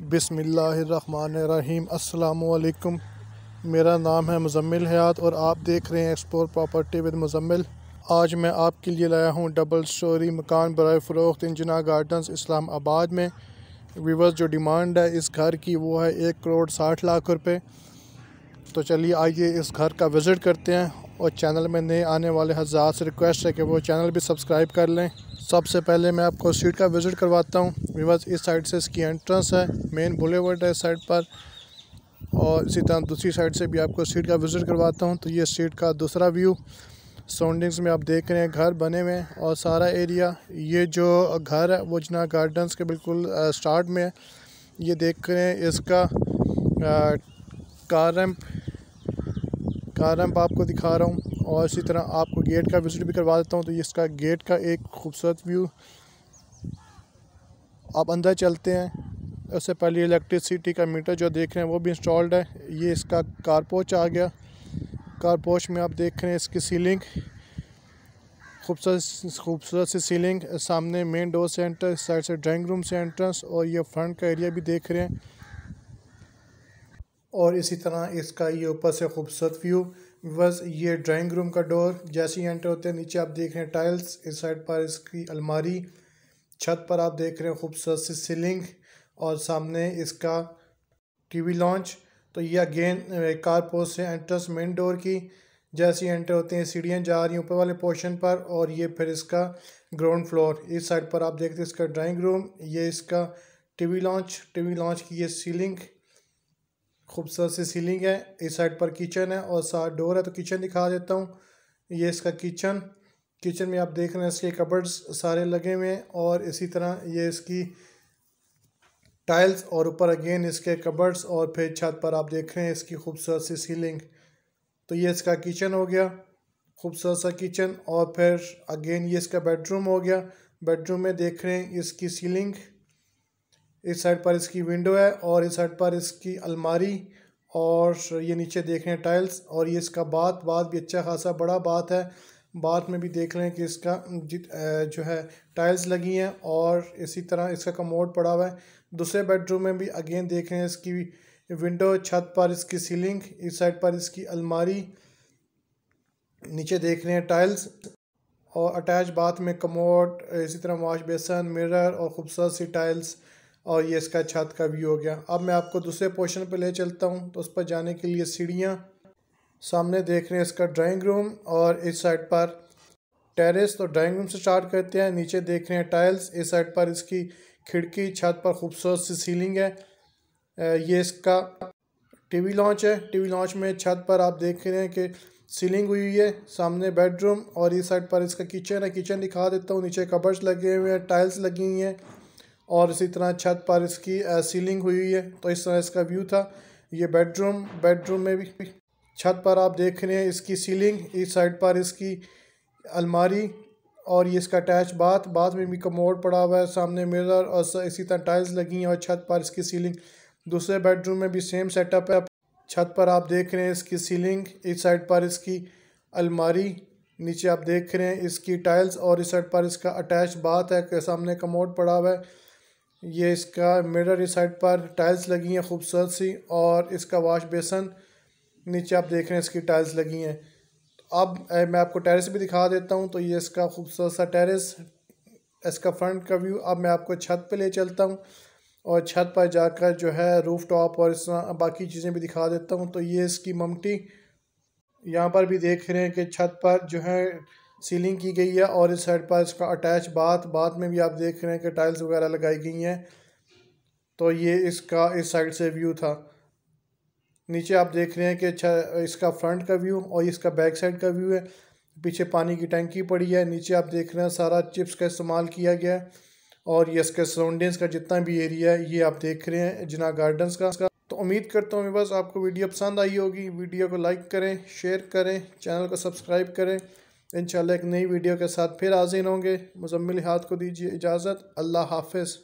बिसमीम अल्लाम मेरा नाम है मुजम्मिल हयात और आप देख रहे हैं एक्सप्लोर प्रॉपर्टी विद मुजम्मिल। आज मैं आपके लिए लाया हूँ डबल स्टोरी मकान बर फ़रोख्त इंजना गार्डन्स इस्लामाबाद में। वीवर्स जो डिमांड है इस घर की, वो है एक करोड़ साठ लाख रुपए। तो चलिए आइए इस घर का विज़िट करते हैं और चैनल में नए आने वाले हज़ार से रिक्वेस्ट है कि वो चैनल भी सब्सक्राइब कर लें। सबसे पहले मैं आपको स्ट्रीट का विज़िट करवाता हूँ। विवाज इस साइड से इसकी एंट्रेंस है मेन बुलेवर्ड है इस साइड पर और इसी तरह दूसरी साइड से भी आपको स्ट्रीट का विज़िट करवाता हूँ। तो ये सीट का दूसरा व्यू सराउंडिंग्स में आप देख रहे हैं, घर बने हुए हैं और सारा एरिया ये जो घर है, वो जना गार्डन्स के बिल्कुल स्टार्ट में है। ये देख रहे हैं इसका कार रैम्प कार रैम्प आपको दिखा रहा हूँ। और इसी तरह आपको गेट का विज़िट भी करवा देता हूँ तो ये इसका गेट का एक खूबसूरत व्यू। आप अंदर चलते हैं, उससे पहले इलेक्ट्रिसिटी का मीटर जो देख रहे हैं, वो भी इंस्टॉल्ड है। ये इसका कारपोच आ गया। कारपोच में आप देख रहे हैं इसकी सीलिंग खूबसूरत खूबसूरत सी सीलिंग सामने मेन डोर से एंटर साइड से ड्राइंग रूम से एंट्रेंस और ये फ्रंट का एरिया भी देख रहे हैं। और इसी तरह इसका ये ऊपर से खूबसूरत व्यू, बस ये ड्राइंग रूम का डोर जैसे ही एंटर होते हैं, नीचे आप देख रहे हैं टाइल्स इस साइड पर इसकी अलमारी, छत पर आप देख रहे हैं खूबसूरत सी सीलिंग और सामने इसका टीवी लॉन्च तो ये अगेन कार पोस्ट से एंट्रेंस मेन डोर की, जैसे ही एंटर होते हैं, सीढ़ियाँ जा रही हैं ऊपर वाले पोर्शन पर और ये फिर इसका ग्राउंड फ्लोर इस साइड पर आप देखते हैं इसका ड्राइंग रूम ये इसका टीवी लॉन्च टीवी लॉन्च की ये सीलिंग खूबसूरत सी सीलिंग है, इस साइड पर किचन है और साथ डोर है तो किचन दिखा देता हूँ। ये इसका किचन किचन में आप देख रहे हैं इसके कबर्ड्स सारे लगे हुए हैं और इसी तरह ये इसकी टाइल्स और ऊपर अगेन इसके कबर्ड्स और फिर छत पर आप देख रहे हैं इसकी खूबसूरत सी सीलिंग। तो ये इसका किचन हो गया, खूबसूरत सा किचन और फिर अगेन ये इसका बेडरूम हो गया। बेडरूम में देख रहे हैं इसकी सीलिंग। इस साइड पर इसकी विंडो है और इस साइड पर इसकी अलमारी और ये नीचे देख रहे हैं टाइल्स और ये इसका बात बात भी अच्छा खासा बड़ा बात है। बात में भी देख रहे हैं कि इसका जो है टाइल्स लगी हैं और इसी तरह इसका कमोड पड़ा हुआ है। दूसरे बेडरूम में भी अगेन देख रहे हैं इसकी विंडो, छत पर इसकी सीलिंग, इस साइड पर इसकी अलमारी, नीचे देख रहे हैं टाइल्स और अटैच बाथ में कमोड, इसी तरह वॉश बेसन, मिरर और खूबसूरत सी टाइल्स और ये इसका छत का व्यू हो गया। अब मैं आपको दूसरे पोर्शन पे ले चलता हूँ तो उस पर जाने के लिए सीढ़ियाँ। सामने देख रहे हैं इसका ड्राइंग रूम और इस साइड पर टेरेस तो ड्राइंग रूम से स्टार्ट करते हैं। नीचे देख रहे हैं टाइल्स इस साइड पर इसकी खिड़की, छत पर खूबसूरत सी सीलिंग है। ये इसका टीवी लॉन्च है। टीवी लॉन्च में छत पर आप देख रहे हैं कि सीलिंग हुई हुई है, सामने बेडरूम और इस साइड पर इसका किचन है। किचन दिखा देता हूँ, नीचे कबर्स लगे हुए हैं टाइल्स लगी हुई हैं। और इसी तरह छत पर इसकी सीलिंग हुई हुई है। तो इस तरह इसका व्यू था। ये बेडरूम बेडरूम में भी छत पर आप देख रहे हैं इसकी सीलिंग इस साइड पर इसकी अलमारी और ये इसका अटैच बाथ बाथ में भी कमोड पड़ा हुआ है, सामने मिरर और इसी तरह टाइल्स लगी हैं और छत पर इसकी सीलिंग दूसरे बेडरूम में भी सेम सेटअप है। छत पर आप देख रहे हैं इसकी सीलिंग इस साइड पर इसकी अलमारी, नीचे आप देख रहे हैं इसकी टाइल्स और इस साइड पर इसका अटैच बाथ है सामने कमोड पड़ा हुआ है। ये इसका मिरर इस साइड पर टाइल्स लगी हैं खूबसूरत सी, और इसका वाश बेसन नीचे आप देख रहे हैं इसकी टाइल्स लगी हैं। अब मैं आपको टेरेस भी दिखा देता हूँ तो ये इसका खूबसूरत सा टेरेस, इसका फ्रंट का व्यू। अब मैं आपको छत पे ले चलता हूँ, और छत पर जाकर जो है रूफ टॉप और इस बाकी चीज़ें भी दिखा देता हूँ। तो ये इसकी ममटी, यहाँ पर भी देख रहे हैं कि छत पर जो है सीलिंग की गई है और इस साइड पर इसका अटैच बाथ बाथ में भी आप देख रहे हैं कि टाइल्स वगैरह लगाई गई हैं। तो ये इसका, इस साइड से व्यू था। नीचे आप देख रहे हैं कि अच्छा इसका फ्रंट का व्यू और इसका बैक साइड का व्यू है। पीछे पानी की टंकी पड़ी है। नीचे आप देख रहे हैं सारा चिप्स का इस्तेमाल किया गया है और ये इसके सराउंडिंग्स का जितना भी एरिया है, ये आप देख रहे हैं जना गार्डन्स का। तो उम्मीद करता हूँ मैं बस आपको वीडियो पसंद आई होगी। वीडियो को लाइक करें, शेयर करें, चैनल को सब्सक्राइब करें। इन एक नई वीडियो के साथ फिर हाजिर होंगे। मुजम्मिल हाथ को दीजिए इजाज़त। अल्लाह हाफिज़।